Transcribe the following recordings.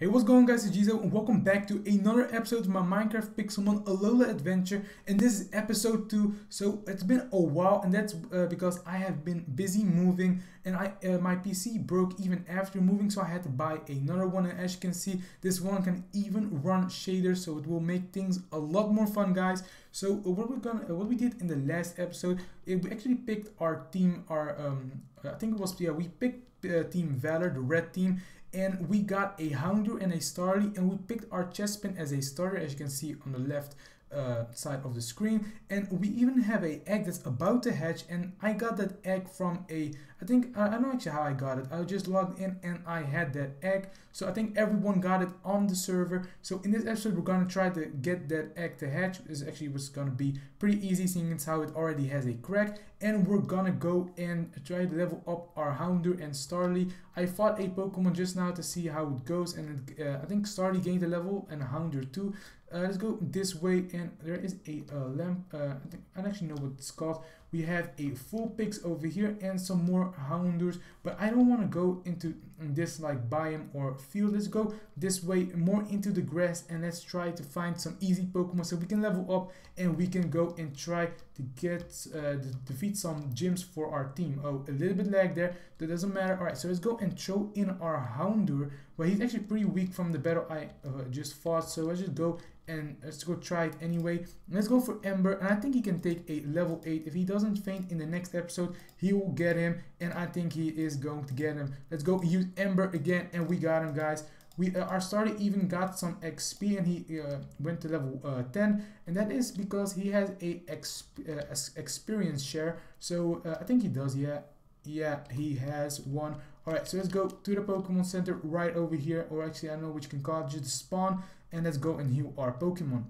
Hey, what's going on guys, it's Gizo and welcome back to another episode of my Minecraft Pixelmon Alola adventure. And this is episode 2 so it's been a while and that's uh, because I have been busy moving and I uh, my PC broke even after moving so I had to buy another one. And as you can see this one can even run shaders so it will make things a lot more fun guys. So uh, what we're gonna uh, what we did in the last episode it, we actually picked our team our um I think it was yeah we picked uh, team Valor the red team and we got a Houndour and a Starly and we picked our Chespin as a starter as you can see on the left uh, side of the screen. And we even have a egg that's about to hatch and I got that egg from a I think I don't know actually how I got it. I just logged in and I had that egg. So I think everyone got it on the server. So in this episode we're gonna try to get that egg to hatch. This actually was gonna be pretty easy seeing as how it already has a crack. And we're gonna go and try to level up our Houndour and Starly. I fought a Pokemon just now to see how it goes. And uh, I think Starly gained a level and Houndour too. Uh, let's go this way. And there is a uh, lamp uh, I, think, I don't actually know what it's called we have a full picks over here and some more Houndours but I don't want to go into this like biome or field let's go this way more into the grass and let's try to find some easy Pokemon so we can level up and we can go and try to get uh, to defeat some gyms for our team oh a little bit lag there that doesn't matter all right so let's go and throw in our Houndour well he's actually pretty weak from the battle I uh, just fought so let's just go and let's go try it anyway. Let's go for Ember, and I think he can take a level 8. If he doesn't faint in the next episode, he will get him, and I think he is going to get him. Let's go use Ember again, and we got him, guys. We uh, Our starter even got some XP, and he uh, went to level uh, 10, and that is because he has a exp uh, experience share. So uh, I think he does, yeah. Yeah, he has one. Alright, so let's go to the Pokemon Center right over here, or actually I don't know which can call it, just spawn and let's go and heal our Pokemon.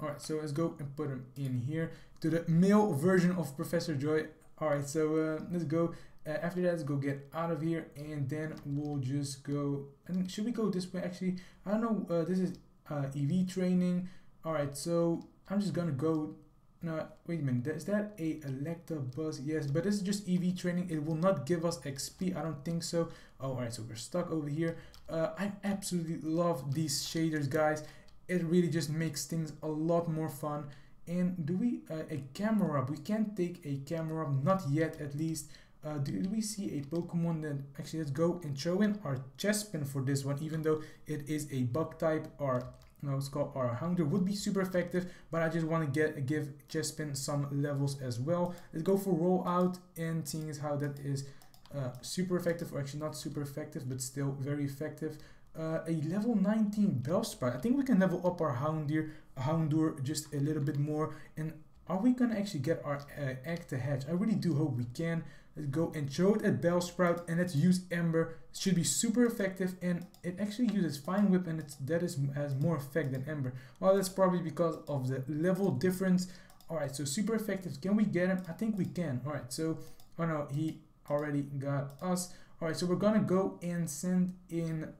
Alright, so let's go and put him in here to the male version of Professor Joy. Alright, so uh, let's go. Uh, after that, let's go get out of here and then we'll just go. And should we go this way? Actually, I don't know. Uh, this is uh, EV training. Alright, so I'm just gonna go. No, wait a minute. Is that a Electabuzz? Yes, but this is just EV training. It will not give us XP. I don't think so. Oh, alright, so we're stuck over here. Uh, I absolutely love these shaders, guys. It really just makes things a lot more fun. And do we, uh, a camera We can't take a camera not yet at least. Uh, did we see a Pokemon that, actually let's go and throw in our Chespin for this one, even though it is a bug type or no, it's called our Houndour would be super effective, but I just want to get give Chespin some levels as well. Let's go for roll out and seeing as how that is uh, super effective, or actually not super effective, but still very effective. Uh, a level 19 Bellsprout. I think we can level up our Houndour, Houndour just a little bit more. And are we gonna actually get our uh, egg to hatch? I really do hope we can. Let's go and throw it at Bellsprout and let's use Ember. It should be super effective and it actually uses Vine Whip and it's, that is, has more effect than Ember. Well, that's probably because of the level difference. Alright, so super effective. Can we get him? I think we can. Alright, so, oh no, he already got us. Alright, so we're gonna go and send in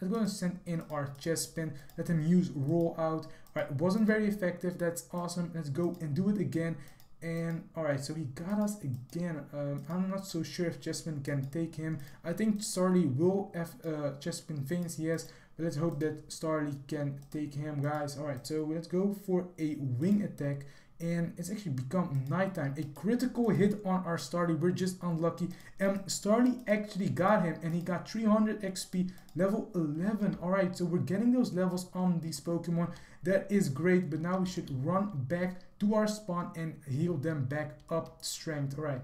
let's go and send in our chest Chespin let him use roll out all right wasn't very effective that's awesome let's go and do it again and all right so he got us again um, i'm not so sure if Chespin can take him i think starly will have uh Chespin faints yes but let's hope that starly can take him guys all right so let's go for a wing attack and it's actually become nighttime. A critical hit on our Starly. We're just unlucky. And Starly actually got him and he got 300 XP, level 11. Alright, so we're getting those levels on these Pokemon. That is great, but now we should run back to our spawn and heal them back up strength. Alright.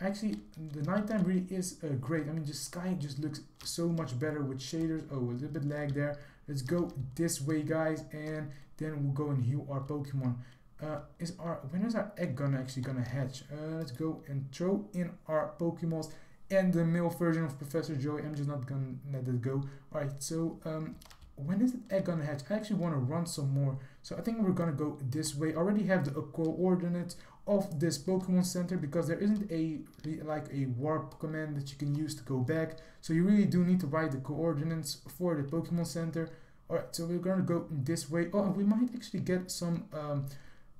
Actually, the nighttime really is uh, great. I mean, the sky just looks so much better with shaders. Oh, a little bit lag there. Let's go this way, guys, and then we'll go and heal our Pokemon uh, is our when is our egg gonna actually gonna hatch? Uh, let's go and throw in our Pokemons and the male version of Professor Joey. I'm just not gonna let it go. Alright, so um, when is the egg gonna hatch? I actually want to run some more. So I think we're gonna go this way. I already have the coordinates of this Pokemon Center because there isn't a like a warp command that you can use to go back. So you really do need to write the coordinates for the Pokemon Center. Alright, so we're gonna go this way. Oh, we might actually get some um,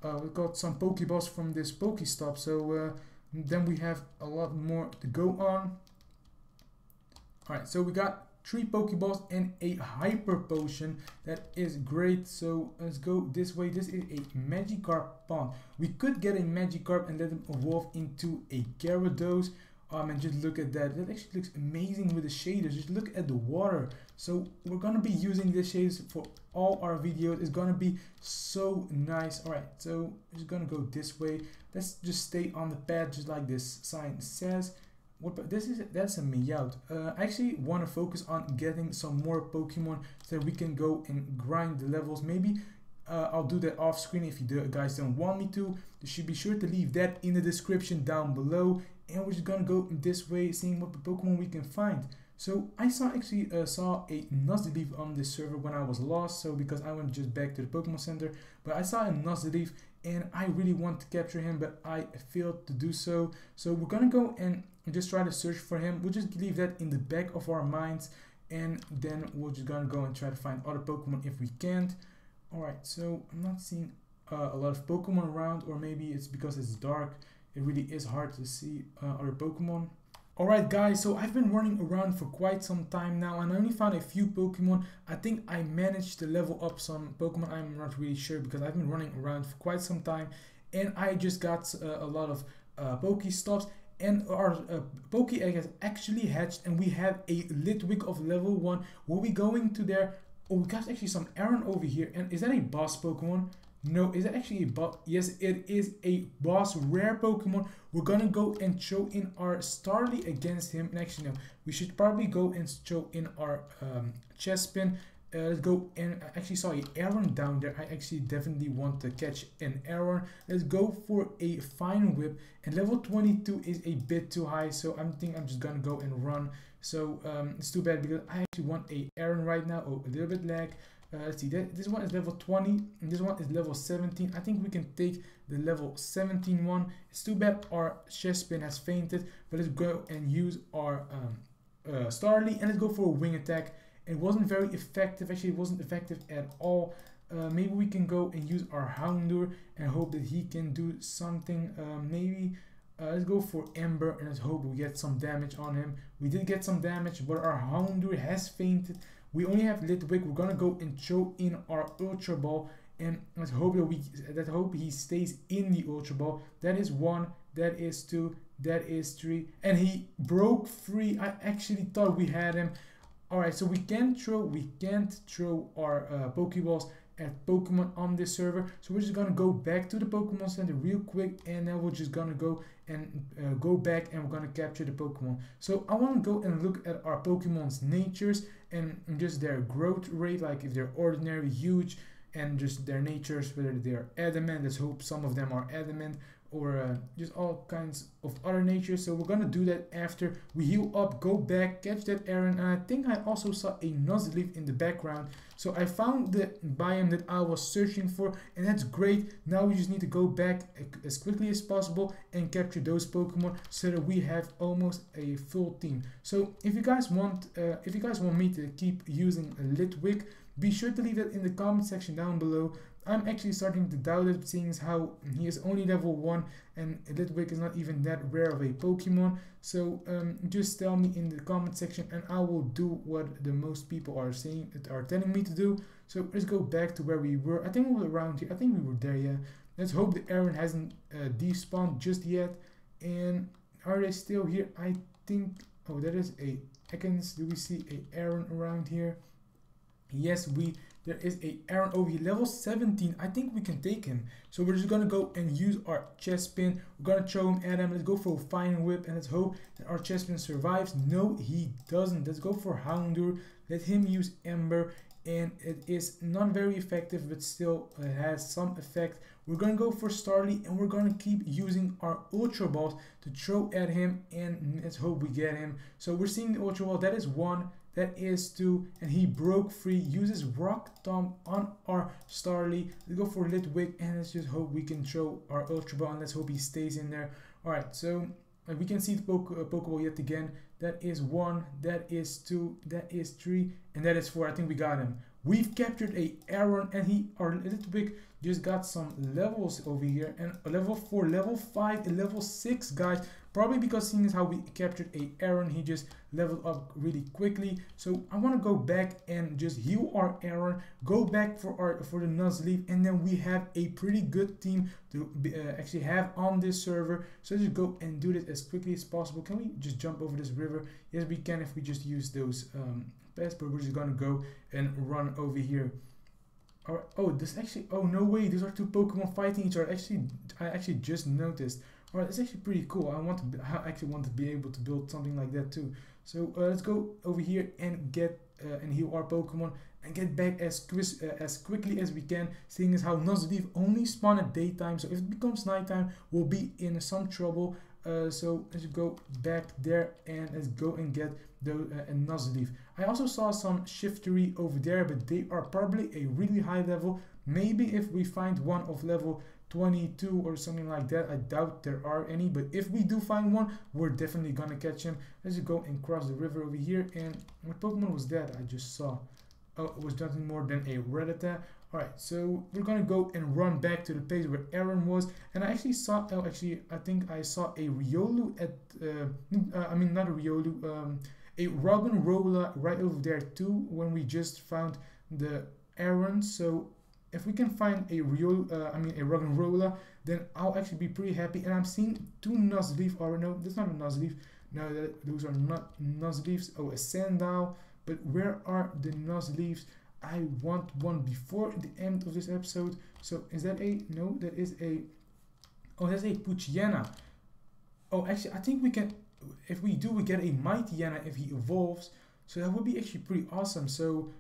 uh, we got some Pokeballs from this Pokestop, so uh, then we have a lot more to go on. Alright, so we got three Pokeballs and a Hyper Potion. That is great. So let's go this way. This is a Magikarp pond. We could get a Magikarp and let him evolve into a Gyarados. Um, and just look at that. That actually looks amazing with the shaders. Just look at the water. So we're gonna be using the shaders for all our videos. It's gonna be so nice. All right, so just gonna go this way. Let's just stay on the path, just like this sign says. What this is? That's a Meowth. Uh, I actually want to focus on getting some more Pokemon so that we can go and grind the levels. Maybe uh, I'll do that off screen if you guys don't want me to. You should be sure to leave that in the description down below. And we're just gonna go this way, seeing what Pokemon we can find. So I saw actually uh, saw a Nuzleaf on this server when I was lost. So because I went just back to the Pokemon Center, but I saw a Nuzleaf and I really want to capture him, but I failed to do so. So we're gonna go and just try to search for him. We'll just leave that in the back of our minds, and then we're just gonna go and try to find other Pokemon if we can't. All right, so I'm not seeing uh, a lot of Pokemon around, or maybe it's because it's dark. It really is hard to see uh, other Pokemon. Alright guys, so I've been running around for quite some time now and I only found a few Pokemon. I think I managed to level up some Pokemon, I'm not really sure because I've been running around for quite some time and I just got uh, a lot of uh, Pokestops and our uh, Poke egg has actually hatched and we have a Litwick of level 1. We'll be going to there. Oh, we got actually some Aron over here and is that a boss Pokemon? No, is that actually a boss? Yes, it is a boss rare Pokemon. We're gonna go and show in our Starly against him. And actually, no, we should probably go and show in our um, Chespin. Uh, let's go and I actually saw a Aron down there. I actually definitely want to catch an Aron. Let's go for a vine whip. And level 22 is a bit too high, so I'm thinking I'm just gonna go and run. So um, it's too bad because I actually want a Aron right now. Oh, a little bit lag. Uh, let's see, that, this one is level 20 and this one is level 17. I think we can take the level 17 one. It's too bad our chest Chespin has fainted, but let's go and use our um, uh, Starly and let's go for a wing attack. It wasn't very effective, actually it wasn't effective at all. Uh, maybe we can go and use our Houndour and hope that he can do something. Uh, maybe uh, let's go for Ember and let's hope we get some damage on him. We did get some damage, but our Houndour has fainted. We only have Litwick. We're gonna go and throw in our Ultra Ball and let's hope that we that hope he stays in the Ultra Ball. That is one. That is two. That is three. And he broke free. I actually thought we had him. All right, so we can't throw. We can't throw our uh, Pokeballs at Pokemon on this server. So we're just gonna go back to the Pokemon Center real quick and then we're just gonna go and uh, go back and we're gonna capture the Pokemon. So I wanna go and look at our Pokemon's natures and just their growth rate, like if they're ordinary, huge, and just their natures, whether they're adamant, let's hope some of them are adamant, or uh, just all kinds of other natures. So we're gonna do that after we heal up, go back, catch that Aron, and I think I also saw a Nuzleaf in the background. So I found the biome that I was searching for, and that's great. Now we just need to go back as quickly as possible and capture those Pokemon so that we have almost a full team. So if you guys want, uh, if you guys want me to keep using Litwick, be sure to leave it in the comment section down below. I'm actually starting to doubt it, seeing as how he is only level 1 and Litwick is not even that rare of a Pokemon. So um, just tell me in the comment section and I will do what the most people are saying, that are telling me to do. So let's go back to where we were. I think we were around here. I think we were there, yeah. Let's hope the Aron hasn't uh, despawned just yet. And are they still here? I think, oh, that is a Ekans. Do we see a Aron around here? Yes, we there is a Aron over here, level 17. I think we can take him. So we're just gonna go and use our chest Chespin. We're gonna throw him at him. Let's go for a vine whip and let's hope that our chest Chespin survives. No, he doesn't. Let's go for Houndour. Let him use Ember and it is not very effective but still has some effect. We're gonna go for Starly and we're gonna keep using our Ultra Balls to throw at him and let's hope we get him. So we're seeing the Ultra Ball, that is one, that is two, and he broke free, uses Rock Tomb on our Starly. Let's go for Litwick, and let's just hope we can throw our Ultra Ball, and let's hope he stays in there. Alright, so uh, we can see the Poke uh, Pokeball yet again. That is one, that is two, that is three, and that is four. I think we got him. We've captured a Aron, and he, our Litwick, just got some levels over here, and a level four, level five, a level six, guys. Probably because seeing as how we captured a Aron, he just leveled up really quickly. So I want to go back and just heal our Aron, go back for our for the Nuzleaf, and then we have a pretty good team to uh, actually have on this server. So just go and do this as quickly as possible. Can we just jump over this river? Yes, we can if we just use those um, paths, but we're just gonna go and run over here. Alright, oh, this actually, oh no way, these are two Pokemon fighting each other. Actually, I actually just noticed. Alright, it's actually pretty cool. I want to, I actually want to be able to build something like that too. So uh, let's go over here and get uh, and heal our Pokemon and get back as uh, as quickly as we can. Seeing as how Nuzleaf only spawn at daytime, so if it becomes nighttime, we'll be in some trouble. Uh, so let's go back there and let's go and get the uh, Nuzleaf. I also saw some Shiftry over there, but they are probably a really high level. Maybe if we find one of level 22 or something like that. I doubt there are any, but if we do find one, we're definitely gonna catch him. Let's go and cross the river over here. And what Pokemon was that I just saw? Oh, it was nothing more than a Rattata. Alright, so we're gonna go and run back to the place where Aron was. And I actually saw, oh, actually, I think I saw a Riolu at, uh, uh, I mean, not a Riolu, um, a Roggenrola right over there too, when we just found the Aron. So if we can find a real, uh, I mean a Roggenrola, then I'll actually be pretty happy. And I'm seeing two Nuzleaf, or no, that's not a Nuzleaf. No, that, those are not Nuzleafs. Oh, a Sandile. But where are the Nuzleafs? I want one before the end of this episode. So is that a, no, that is a, oh, that's a Poochyena. Oh, actually, I think we can, if we do, we get a Mightyena if he evolves. So that would be actually pretty awesome. So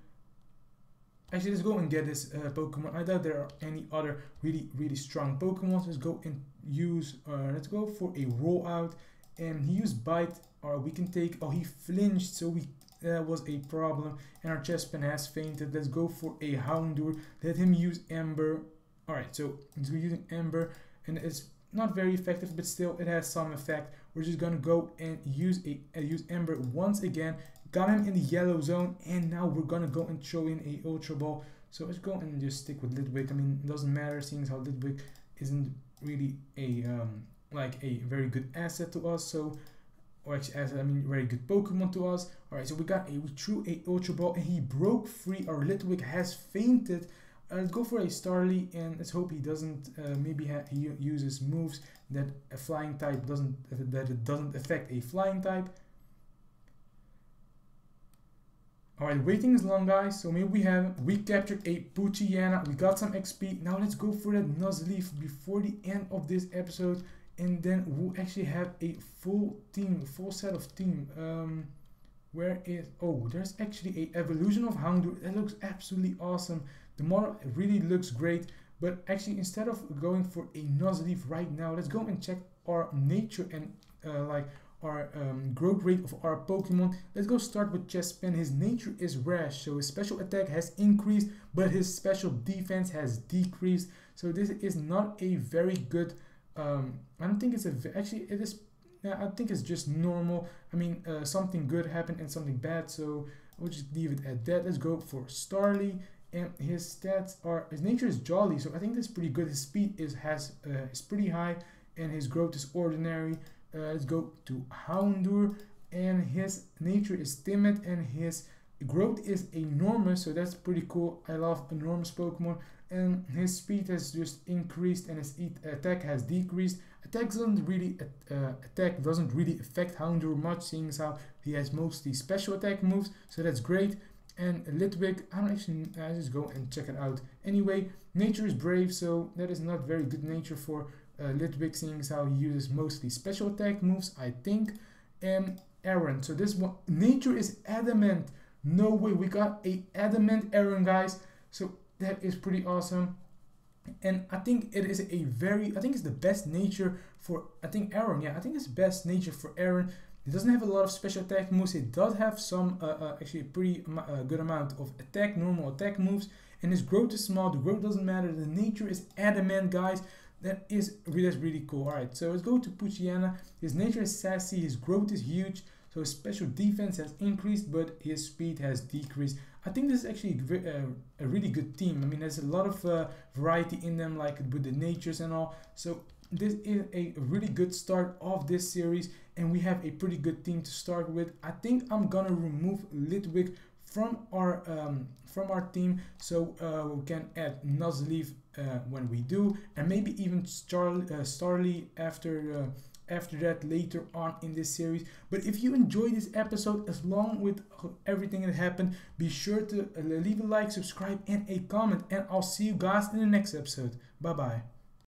Actually, let's go and get this uh, Pokemon. I doubt there are any other really, really strong Pokemon. Let's go and use, uh, let's go for a rollout. And he used Bite, or we can take, oh, he flinched, so we that was a problem. And our Chespin has fainted. Let's go for a Houndour. Let him use Ember. Alright, so he's using Ember, and it's not very effective, but still it has some effect. We're just gonna go and use a uh, use Ember once again Got him in the yellow zone, and now we're gonna go and throw in a Ultra Ball. So let's go and just stick with Litwick. I mean, it doesn't matter seeing as how Litwick isn't really a um, like a very good asset to us. So or actually asset, I mean very good Pokemon to us. Alright, so we got a we threw a Ultra Ball and he broke free. Our Litwick has fainted. Uh, let's go for a Starly and let's hope he doesn't uh, maybe he uses moves that a flying type doesn't that it doesn't affect a flying type. Alright, waiting is long guys, so maybe we have, we captured a Poochyena, we got some XP, now let's go for that Nuzleaf before the end of this episode, and then we'll actually have a full team, full set of team. Um, where is, oh, there's actually a evolution of Houndour, that looks absolutely awesome. The model really looks great, but actually instead of going for a Nuzleaf right now, let's go and check our nature and uh, like our um, growth rate of our Pokemon. Let's go start with Chespin. His nature is rash, so his special attack has increased, but his special defense has decreased. So this is not a very good. Um, I don't think it's a actually it is. I think it's just normal. I mean, uh, something good happened and something bad, so we'll just leave it at that. Let's go for Starly, and his stats are his nature is jolly, so I think that's pretty good. His speed is has uh, is pretty high, and his growth is ordinary. Let's go to Houndour and his nature is timid and his growth is enormous so that's pretty cool. I love enormous Pokemon and his speed has just increased and his attack has decreased. Attack doesn't really uh, attack doesn't really affect Houndour much seeing as how he has mostly special attack moves so that's great. And Litwick I don't actually I just go and check it out. Anyway nature is brave so that is not very good nature for uh, Litwick seeing how he uses mostly special attack moves, I think. And Aron. So this one, nature is adamant. No way, we got a adamant Aron, guys. So that is pretty awesome. And I think it is a very, I think it's the best nature for, I think Aron, yeah, I think it's best nature for Aron. It doesn't have a lot of special attack moves. It does have some, uh, uh, actually a pretty uh, good amount of attack, normal attack moves. And his growth is small. The growth doesn't matter. The nature is adamant, guys. That is that's really cool. All right, so let's go to Poochyena. His nature is sassy. His growth is huge. So his special defense has increased, but his speed has decreased. I think this is actually a, uh, a really good team. I mean, there's a lot of uh, variety in them, like with the natures and all. So this is a really good start of this series and we have a pretty good team to start with. I think I'm gonna remove Litwick from our um, from our team so uh, we can add Nuzleaf uh, when we do and maybe even uh, Starly after uh, after that later on in this series. But if you enjoyed this episode as long with everything that happened be sure to uh, leave a like subscribe and a comment and i'll see you guys in the next episode. Bye bye